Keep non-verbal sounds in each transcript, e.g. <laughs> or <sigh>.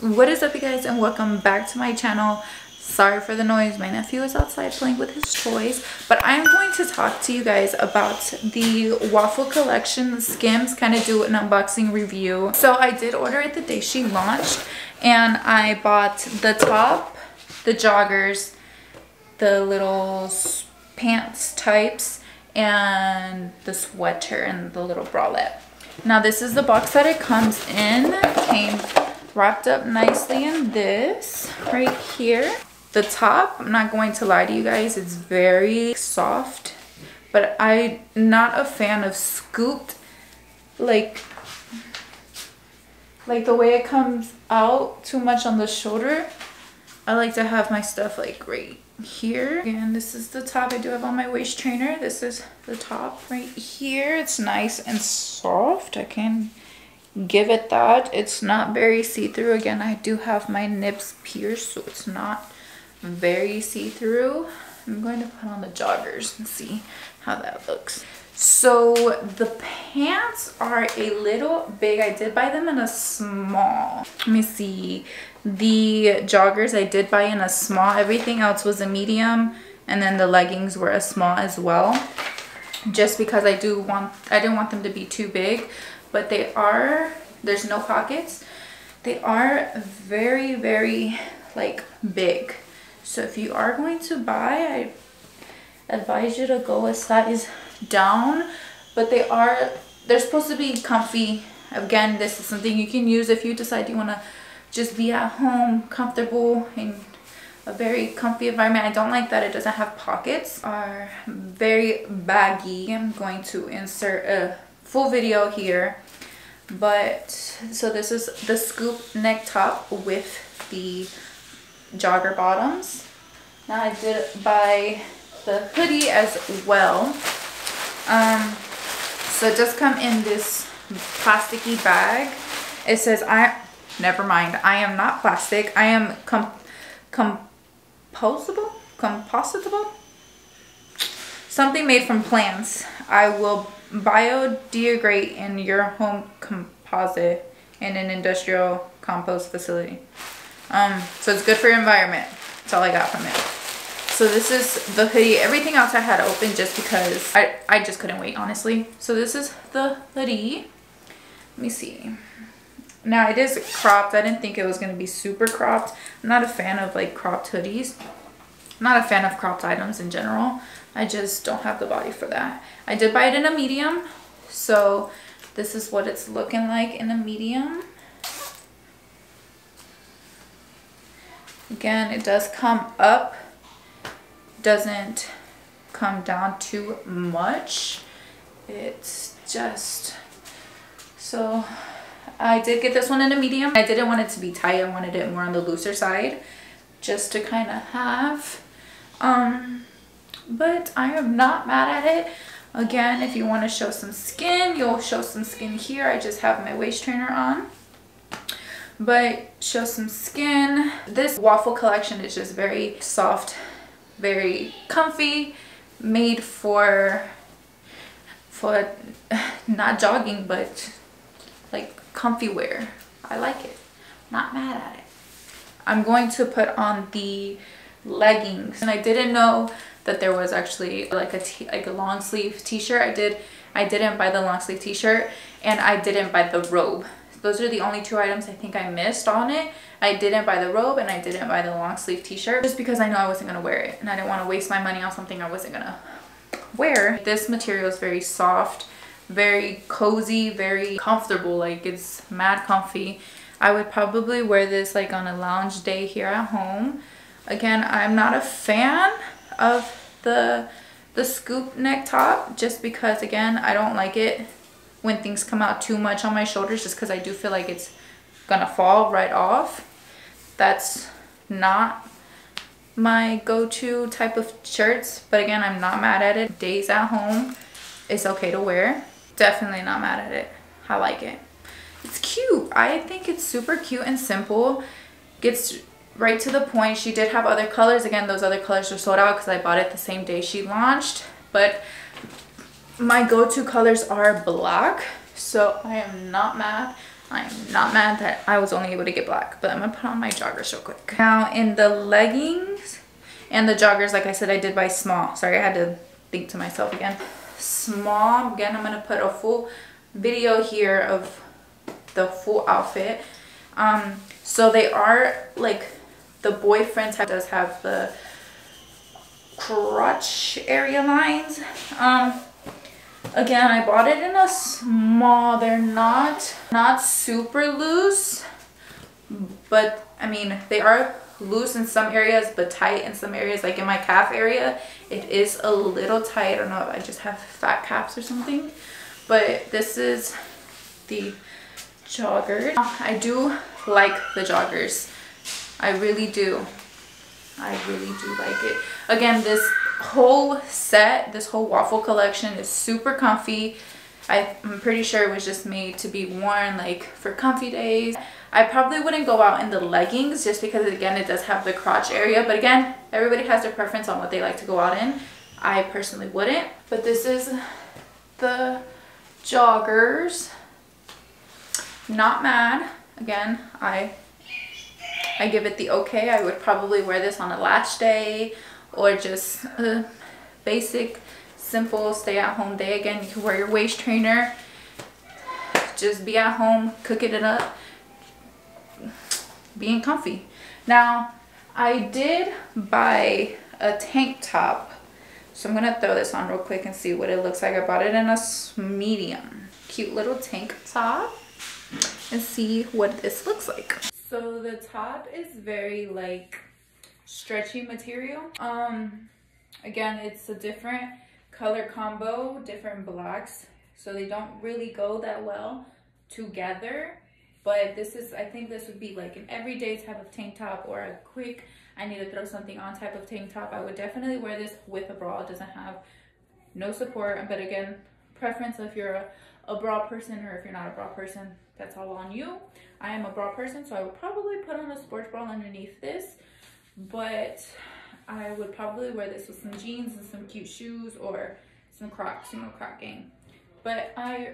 what is up you guys and welcome back to my channel. Sorry for the noise. My nephew is outside playing with his toys but i'm going to talk to you guys about the waffle collection. Skims kind of do an unboxing review. So i did order it the day she launched and i bought the top the joggers the little pants types and the sweater and the little bralette. Now this is the box that it comes in. Came wrapped up nicely in this right here. The top i'm not going to lie to you guys it's very soft but i'm not a fan of scooped like like the way it comes out too much on the shoulder. I like to have my stuff like right here. And this is the top i do have on my waist trainer. This is the top right here. It's nice and soft. I can give it that. It's not very see-through. Again i do have my nips pierced so it's not very see-through. I'm going to put on the joggers and see how that looks. So the pants are a little big. I did buy them in a small. Let me see. The joggers i did buy in a small. Everything else was a medium and then the leggings were a small as well. Just because i do want i didn't want them to be too big but they are there's no pockets. They are very very like big. So if you are going to buy i advise you to go a size down but they are they're supposed to be comfy. Again this is something you can use if you decide you want to just be at home comfortable in a very comfy environment. I don't like that it doesn't have pockets. Are very baggy. I'm going to insert a full video here but so this is the scoop neck top with the jogger bottoms. Now i did buy the hoodie as well. Um so it does come in this plasticky bag. It says i never mind. I am not plastic. I am com composable compostable? Something made from plants. I will biodegrade in your home composite in an industrial compost facility. Um, so it's good for your environment. That's all I got from it. So this is the hoodie. Everything else I had open just because I, I just couldn't wait, honestly. So this is the hoodie. Let me see. Now it is cropped. I didn't think it was going to be super cropped. I'm not a fan of like cropped hoodies. I'm not a fan of cropped items in general. I just don't have the body for that. I did buy it in a medium. So this is what it's looking like in a medium. Again, it does come up. Doesn't come down too much. It's just... So I did get this one in a medium. I didn't want it to be tight. I wanted it more on the looser side. Just to kind of have... Um, but I am not mad at it. Again, if you want to show some skin, you'll show some skin here. I just have my waist trainer on. But show some skin. This waffle collection is just very soft, very comfy, made for, for <laughs> not jogging, but like comfy wear. I like it. Not mad at it. I'm going to put on the leggings. And I didn't know that there was actually like a like a long sleeve t-shirt. I did I didn't buy the long sleeve t-shirt and I didn't buy the robe. Those are the only two items I think I missed on it. I didn't buy the robe and I didn't buy the long sleeve t-shirt just because I know I wasn't going to wear it and I didn't want to waste my money on something I wasn't going to wear. This material is very soft, very cozy, very comfortable. Like it's mad comfy. I would probably wear this like on a lounge day here at home. Again, I'm not a fan of the the scoop neck top just because again I don't like it when things come out too much on my shoulders just because I do feel like it's gonna fall right off. That's not my go-to type of shirts but again I'm not mad at it. Days at home it's okay to wear. Definitely not mad at it. I like it. It's cute. I think it's super cute and simple. Gets right to the point. She did have other colors. Again, those other colors are sold out because I bought it the same day she launched. But my go-to colors are black. So I am not mad I'm not mad that I was only able to get black, but I'm gonna put on my joggers real quick. Now in the leggings and the joggers, like I said, I did buy small. Sorry, I had to think to myself again. Small, again, I'm gonna put a full video here of the full outfit. Um, so they are like, the boyfriend type does have the crotch area lines. Um, Again, I bought it in a small. They're not, not super loose, but I mean, they are loose in some areas, but tight in some areas. Like in my calf area, it is a little tight. I don't know if I just have fat calves or something. But this is the joggers. I do like the joggers. I really do. I really do like it. Again, this whole set, this whole waffle collection is super comfy. I'm pretty sure it was just made to be worn like for comfy days. I probably wouldn't go out in the leggings just because again it does have the crotch area but again everybody has their preference on what they like to go out in. I personally wouldn't but this is the joggers. Not mad. Again I I give it the okay. I would probably wear this on a latch day or just a basic simple stay at home day. Again you can wear your waist trainer. Just be at home cooking it up being comfy. Now I did buy a tank top so I'm gonna throw this on real quick and see what it looks like. I bought it in a medium cute little tank top and see what this looks like so the top is very like stretchy material. Um, again, it's a different color combo, different blacks. So they don't really go that well together. But this is, I think this would be like an everyday type of tank top or a quick, I need to throw something on type of tank top. I would definitely wear this with a bra. It doesn't have no support. But again, preference if you're a, a bra person or if you're not a bra person, that's all on you. I am a bra person, so I would probably put on a sports bra underneath this but I would probably wear this with some jeans and some cute shoes or some Crocs, you know, Croc gang. But I,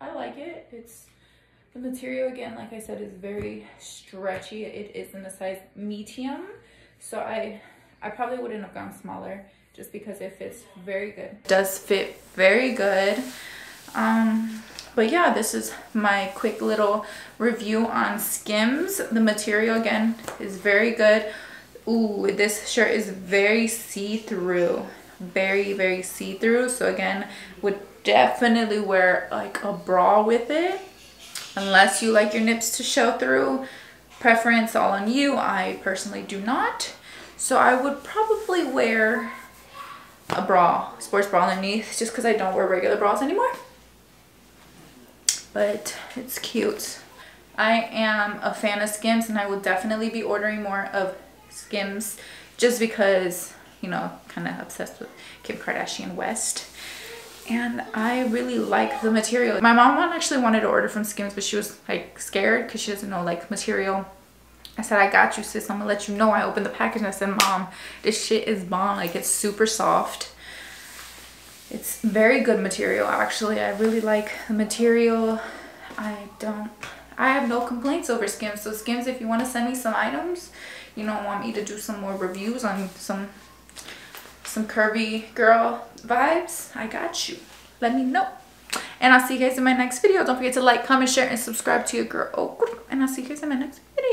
I like it. It's, the material again, like I said, is very stretchy. It is in the size medium. So I, I probably wouldn't have gone smaller just because it fits very good. Does fit very good. Um, but yeah, this is my quick little review on Skims. The material again is very good. Ooh, this shirt is very see-through. Very, very see-through. So again, would definitely wear like a bra with it. Unless you like your nips to show through. Preference all on you. I personally do not. So I would probably wear a bra, sports bra underneath, just because I don't wear regular bras anymore. But it's cute. I am a fan of Skims and I will definitely be ordering more of Skims just because, you know, kind of obsessed with Kim Kardashian West. And I really like the material. My mom actually wanted to order from Skims, but she was like scared because she doesn't know like material. I said, I got you, sis. I'm gonna let you know. I opened the package and I said, Mom, this shit is bomb. Like, it's super soft. It's very good material, actually. I really like the material. I don't, I have no complaints over Skims. So Skims, if you want to send me some items, you know want me to do some more reviews on some some curvy girl vibes i got you let me know and i'll see you guys in my next video don't forget to like comment share and subscribe to your girl oh and i'll see you guys in my next video